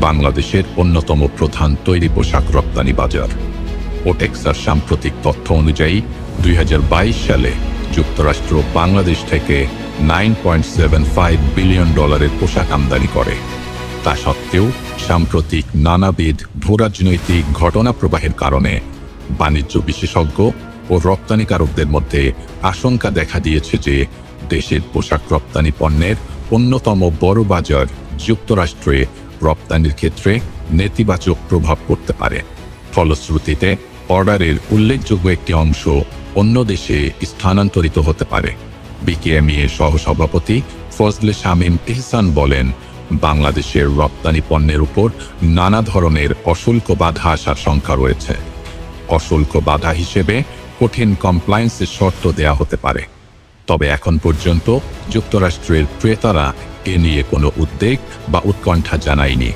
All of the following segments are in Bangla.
বাংলাদেশের অন্যতম প্রধান তৈরি পোশাক রপ্তানি বাজার। ওটেক্সার সাম্প্রতিক তথ্য অনুযায়ী, দুই হাজার বাইশ সালে যুক্তরাষ্ট্র বাংলাদেশ থেকে nine point seven five billion ডলারের পোশাক আমদানি করে। তা সত্ত্বেও, সাম্প্রতিক নানাবিধ ভূরাজনৈতিক ঘটনা প্রবাহের কারণে বাণিজ্য বিশেষজ্ঞ ও রপ্তানিকারকদের মধ্যে আশঙ্কা দেখা দিয়েছে যে, দেশের পোশাক রপ্তানি পণ্যের অন্যতম বড় বাজার যুক্তরাষ্ট্রে রপ্তানির ক্ষেত্রে নেতিবাচক প্রভাব পড়তে পারে। ফলশ্রুতিতে, অর্ডারের উল্লেখযোগ্য একটি অংশ অন্য দেশে স্থানান্তরিত হতে পারে। বিকেএমইএ সহসভাপতি ফজলে শামীম ইহসান বলেন, বাংলাদেশের রপ্তানি পণ্যের উপর নানা ধরনের অশুল্ক বাধা আসার সংখ্যা রয়েছে। অশুল্ক বাধা হিসেবে কঠিন কমপ্লায়েন্সের শর্ত দেয়া হতে পারে। তবে এখন পর্যন্ত যুক্তরাষ্ট্রের ক্রেতারা এ নিয়ে কোনো উদ্বেগ বা উৎকণ্ঠা জানায়নি।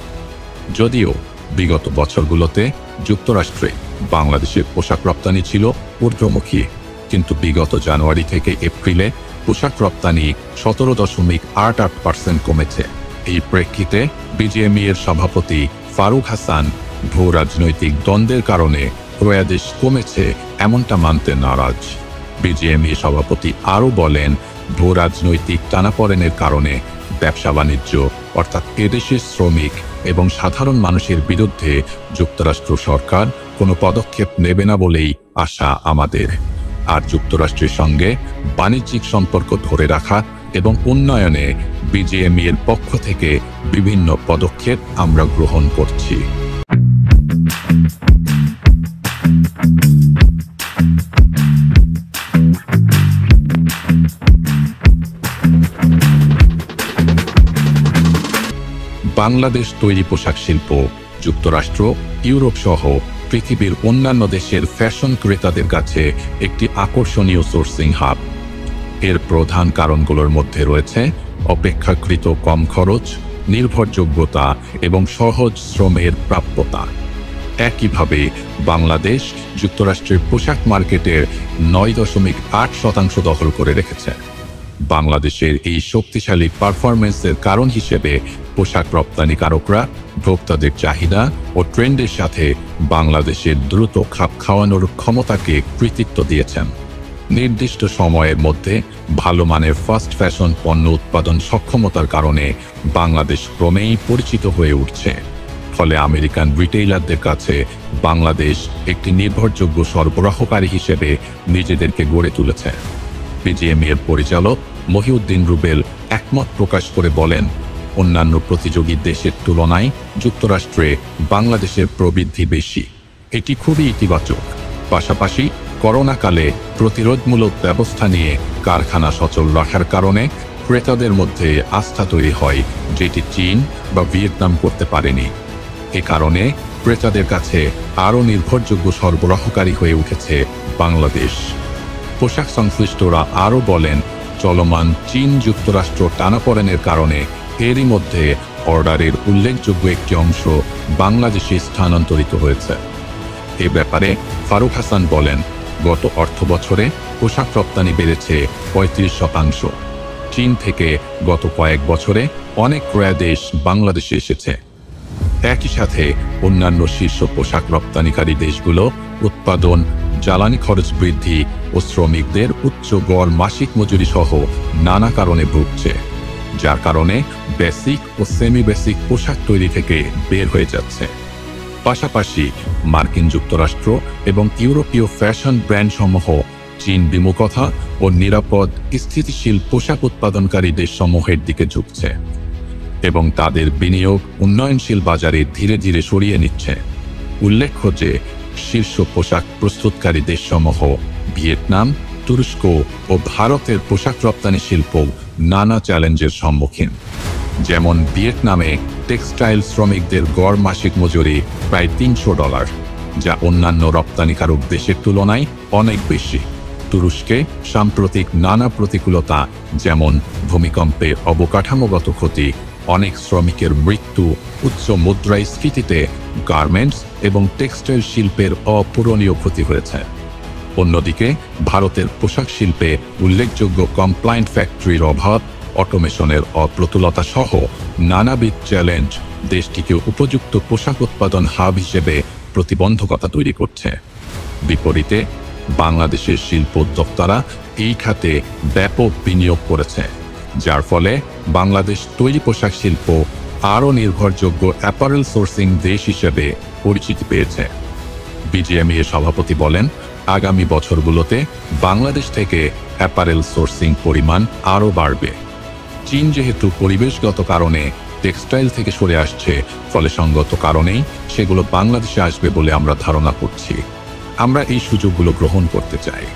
যদিও বিগত বছরগুলোতে যুক্তরাষ্ট্রে বাংলাদেশের পোশাক রপ্তানি ছিল ঊর্ধ্বমুখী, কিন্তু বিগত জানুয়ারি থেকে এপ্রিলে পোশাক রপ্তানি সতেরো দশমিক আট আট পার্সেন্ট কমেছে। এই প্রেক্ষিতে বিজিএমই এর সভাপতি ফারুক হাসান ভূ রাজনৈতিক দ্বন্দ্বের কারণে প্রয়াদেশ কমেছে এমনটা মানতে নারাজ। বিজিএমই সভাপতি আরও বলেন, ভূ রাজনৈতিক টানাপড়েনের কারণে ব্যবসা বাণিজ্য, অর্থাৎ এদেশের শ্রমিক এবং সাধারণ মানুষের বিরুদ্ধে যুক্তরাষ্ট্র সরকার কোনো পদক্ষেপ নেবে না বলেই আশা আমাদের। আর যুক্তরাষ্ট্রের সঙ্গে বাণিজ্যিক সম্পর্ক ধরে রাখা এবং উন্নয়নে বিজিএমই এর পক্ষ থেকে বিভিন্ন পদক্ষেপ আমরা গ্রহণ করছি। বাংলাদেশ তৈরি পোশাক শিল্প, যুক্তরাষ্ট্র, ইউরোপ সহ পৃথিবীর অন্যান্য দেশের ফ্যাশন ক্রেতাদের কাছে একটি আকর্ষণীয় সোর্সিং হাব এর প্রধান কারণগুলোর মধ্যে রয়েছে অপেক্ষাকৃত কম খরচ, নির্ভরযোগ্যতা এবং সহজ শ্রমের প্রাপ্যতা। একইভাবে বাংলাদেশ যুক্তরাষ্ট্রের পোশাক মার্কেটের নয় দশমিক আট শতাংশ দখল করে রেখেছে। বাংলাদেশের এই শক্তিশালী পারফরমেন্সের কারণ হিসেবে পোশাক রপ্তানিকারকরা, ভোক্তাদের চাহিদা ও ট্রেন্ডের সাথে বাংলাদেশের দ্রুত খাপ খাওয়ানোর ক্ষমতাকে কৃতিত্ব দিয়েছেন। নির্দিষ্ট সময়ের মধ্যে ভালো মানের ফাস্ট ফ্যাশন পণ্য উৎপাদন সক্ষমতার কারণে বাংলাদেশ ক্রমেই পরিচিত হয়ে উঠছে। ফলে আমেরিকান রিটেইলারদের কাছে বাংলাদেশ একটি নির্ভরযোগ্য সরবরাহকারী হিসেবে নিজেদেরকে গড়ে তুলেছে। বিজিএম এর পরিচালক মহিউদ্দিন রুবেল একমত প্রকাশ করে বলেন, অন্যান্য প্রতিযোগী দেশের তুলনায় যুক্তরাষ্ট্রে বাংলাদেশের প্রবৃদ্ধি বেশি। এটি খুবই ইতিবাচক। পাশাপাশি করোনাকালে প্রতিরোধমূলক ব্যবস্থা নিয়ে কারখানা সচল রাখার কারণে ক্রেতাদের মধ্যে আস্থা তৈরি হয় যেটি চীন বা ভিয়েতনাম করতে পারেনি। এ কারণে ক্রেতাদের কাছে আরও নির্ভরযোগ্য সরবরাহকারী হয়ে উঠেছে বাংলাদেশ। পোশাক সংশ্লিষ্টরা আরও বলেন, চলমান চীন যুক্তরাষ্ট্র টানাপড়েনের কারণে এরই মধ্যে অর্ডারের উল্লেখযোগ্য একটি অংশ বাংলাদেশে স্থানান্তরিত হয়েছে। এ ব্যাপারে ফারুক হাসান বলেন, গত অর্থ বছরে পোশাক রপ্তানি বেড়েছে পঁয়ত্রিশ শতাংশ। চীন থেকে গত কয়েক বছরে অনেক ক্রয়া দেশ বাংলাদেশে এসেছে। একই সাথে অন্যান্য শীর্ষ পোশাক রপ্তানিকারী দেশগুলো উৎপাদন জ্বালানি খরচ বৃদ্ধি ও শ্রমিকদের উচ্চ গড় মাসিক মজুরি সহ নানা কারণে ভুগছে, যার কারণে বেসিক ও সেমি বেসিক পোশাক তৈরি থেকে বের হয়ে যাচ্ছে। পাশাপাশি মার্কিন যুক্তরাষ্ট্র এবং ইউরোপীয় ফ্যাশন ব্র্যান্ড সমূহ চীন বিমুখতা ও নিরাপদ, স্থিতিশীল পোশাক উৎপাদনকারী দেশসমূহের দিকে ঝুঁকছে এবং তাদের বিনিয়োগ উন্নয়নশীল বাজারে ধীরে ধীরে সরিয়ে নিচ্ছে। উল্লেখ্য যে শীর্ষ পোশাক প্রস্তুতকারী দেশসমূহ ভিয়েতনাম, তুরস্ক ও ভারতের পোশাক রপ্তানি শিল্প নানা চ্যালেঞ্জের সম্মুখীন। যেমন ভিয়েতনামে টেক্সটাইল শ্রমিকদের গড় মাসিক মজুরি প্রায় তিনশো ডলার, যা অন্যান্য রপ্তানিকারক দেশের তুলনায় অনেক বেশি। তুরস্কে সাম্প্রতিক নানা প্রতিকূলতা, যেমন ভূমিকম্পে অবকাঠামোগত ক্ষতি, অনেক শ্রমিকের মৃত্যু, উচ্চ মুদ্রাস্ফীতিতে গার্মেন্টস এবং টেক্সটাইল শিল্পের অপূরণীয় ক্ষতি হয়েছে অন্যদিকে, ভারতের পোশাক শিল্পে উল্লেখযোগ্য কমপ্লায়েন্ট ফ্যাক্টরির অভাব অটোমেশনের অপ্রতুলতা সহ নানাবিধ চ্যালেঞ্জ দেশটিকে উপযুক্ত পোশাক উৎপাদন হাব হিসেবে প্রতিবন্ধকতা তৈরি করছে। বিপরীতে, বাংলাদেশের শিল্প উদ্যোক্তারা এই খাতে ব্যাপক বিনিয়োগ করেছে, যার ফলে বাংলাদেশ তৈরি পোশাক শিল্প আরও নির্ভরযোগ্য অ্যাপারেল সোর্সিং দেশ হিসেবে পরিচিতি পেয়েছে। বিজিএমই এর সভাপতি বলেন, আগামী বছরগুলোতে বাংলাদেশ থেকে অ্যাপারেল সোর্সিং পরিমাণ আরও বাড়বে। চীন যেহেতু পরিবেশগত কারণে টেক্সটাইল থেকে সরে আসছে, ফলে সঙ্গত কারণেই সেগুলো বাংলাদেশে আসবে বলে আমরা ধারণা করছি। আমরা এই সুযোগগুলো গ্রহণ করতে চাই।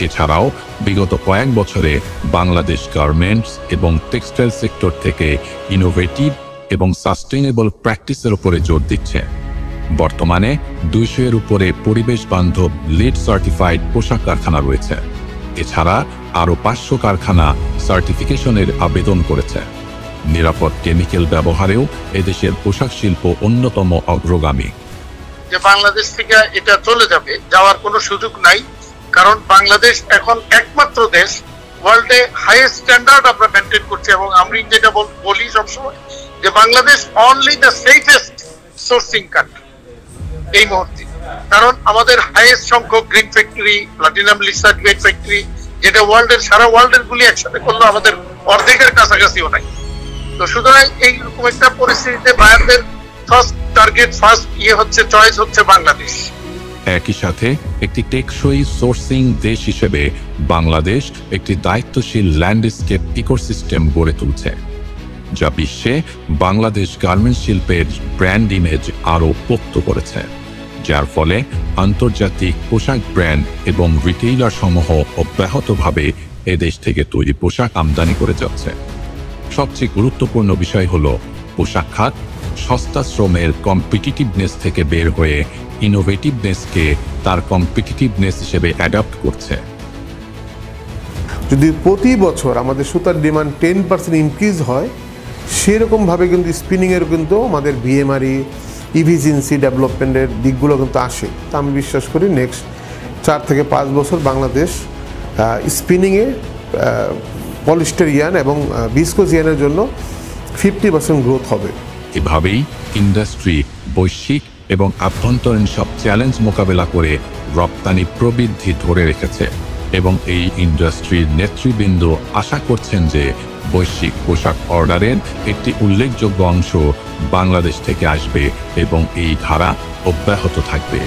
এছাড়াও বিগত কয়েক বছরে বাংলাদেশ গার্মেন্টস এবং টেক্সটাইল সেক্টর থেকে ইনোভেটিভ এবং সাস্টেইনেবল প্র্যাকটিসের উপরে জোর দিচ্ছে। বর্তমানে দুইশো এর উপরে পরিবেশ বান্ধব লিড সার্টিফাইড পোশাক কারখানা রয়েছে। এছাড়া আরও পাঁচশো কারখানা সার্টিফিকেশনের আবেদন করেছে। নিরাপদ কেমিক্যাল ব্যবহারেও এদেশের পোশাক শিল্প অন্যতম অগ্রগামী। যে বাংলাদেশ থেকে এটা চলে যাবে, যাওয়ার কোনো সুযোগ নাই। কারণ বাংলাদেশ এখন একমাত্র দেশ ওয়ার্ল্ডে হাইয়েস্ট স্ট্যান্ডার্ড আমরা মেনটেন করছি এবং আমি যেটা বলি সবসময় যে Bangladesh only the safest sourcing country এই মুহূর্তে। কারণ আমাদের হাইয়েস্ট সংখ্যক গ্রিন ফ্যাক্টরি প্লাটিনাম লিসার্ট গ্রেড ফ্যাক্টরি যেটা ওয়ার্ল্ডের সারা ওয়ার্ল্ডের গুলি একসাথে করলে, আমাদের অর্ধেকের কাছাকাছিও নাই। তো সুতরাং এইরকম একটা পরিস্থিতিতে বায়ারদের ফার্স্ট টার্গেট ফার্স্ট ইয়ে হচ্ছে চয়েস হচ্ছে বাংলাদেশ। একই সাথে একটি টেকসই সোর্সিং দেশ হিসেবে বাংলাদেশ একটি দায়িত্বশীল ল্যান্ডস্কেপ ইকোসিস্টেম গড়ে তুলছে, যা বিশ্বে বাংলাদেশ গার্মেন্টস শিল্পের ব্র্যান্ড ইমেজ আরও পোক্ত করেছে, যার ফলে আন্তর্জাতিক পোশাক ব্র্যান্ড এবং রিটেইলার সমূহ অব্যাহতভাবে এদেশ থেকে তৈরি পোশাক আমদানি করে যাচ্ছে। সবচেয়ে গুরুত্বপূর্ণ বিষয় হল পোশাক খাত সস্তা শ্রমের কম্পিটিটিভনেস থেকে বের হয়ে ইনোভেটিভনেসকে তার কম্পিটিটিভনেস হিসেবে অ্যাডাপ্ট করছে। যদি প্রতি বছর আমাদের সুতার ডিমান্ড টেন পার্সেন্ট ইনক্রিজ হয়, সেরকমভাবে কিন্তু স্পিনিংয়ের কিন্তু আমাদের বিএমআরই ইভিজেন্সি ডেভেলপমেন্টের দিকগুলো কিন্তু আসে। তা আমি বিশ্বাস করি নেক্সট চার থেকে পাঁচ বছর বাংলাদেশ স্পিনিংয়ে পলিস্টার ইয়ান এবং বিস্কোজ ইয়ানের জন্য ফিফটি পার্সেন্ট গ্রোথ হবে। এভাবেই ইন্ডাস্ট্রি, বৈশ্বিক এবং আভ্যন্তরীণ সব চ্যালেঞ্জ মোকাবেলা করে রপ্তানি প্রবৃদ্ধি ধরে রেখেছে এবং এই ইন্ডাস্ট্রির নেতৃবৃন্দ আশা করছেন যে বৈশ্বিক পোশাক অর্ডারের একটি উল্লেখযোগ্য অংশ বাংলাদেশ থেকে আসবে এবং এই ধারা অব্যাহত থাকবে।